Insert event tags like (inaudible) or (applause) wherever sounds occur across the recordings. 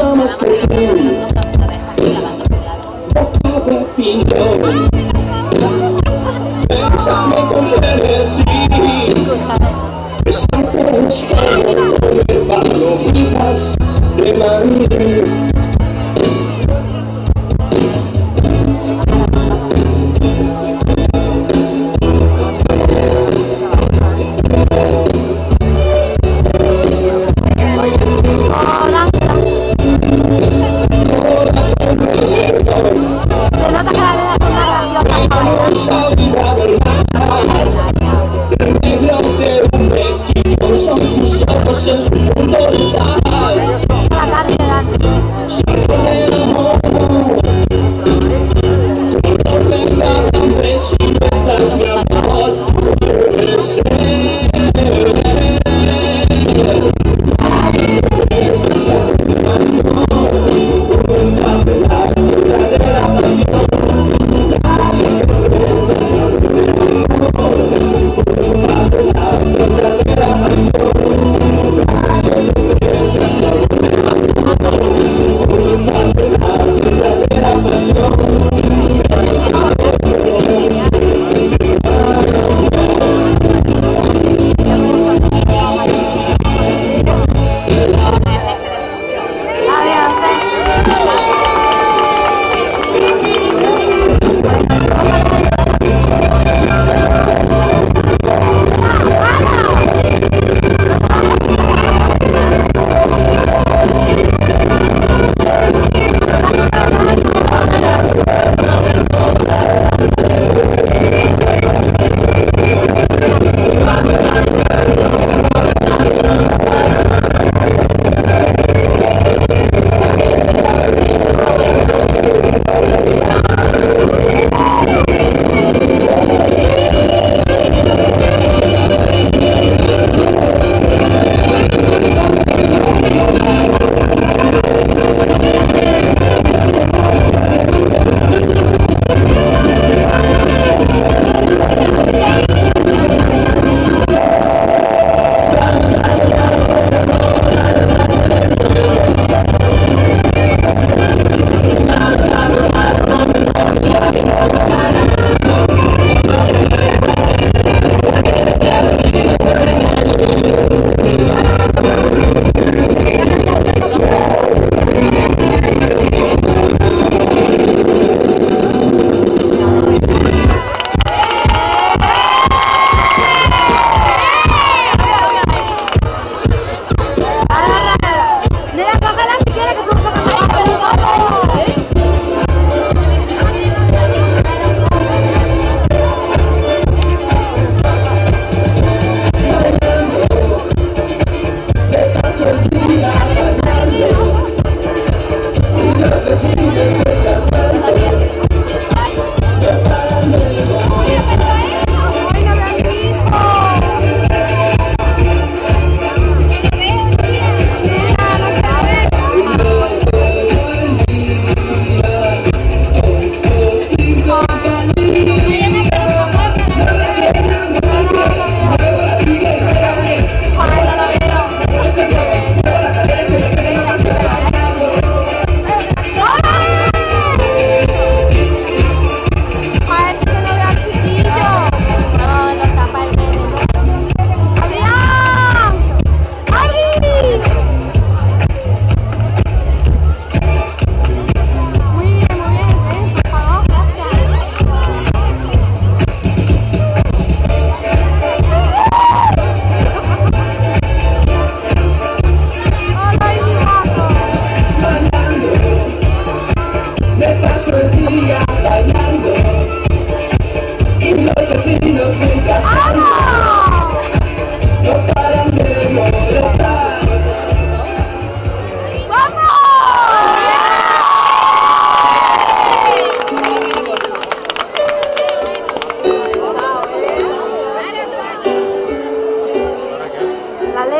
damas prefiro Bocada pinhão Pensa é assim. me compreende Está transparente comer palomitas de maíz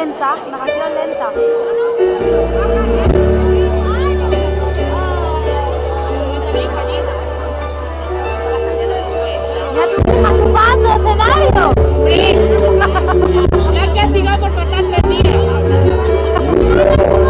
lenta, la canción lenta. ¡Ya tú estás chupando, escenario! ¡Sí! ¡Ya has castigado por! (laughs)